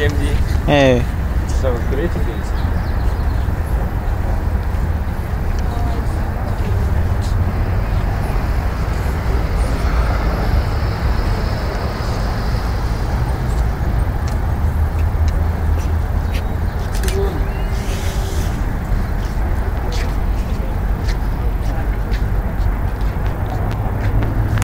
Hey. Eh.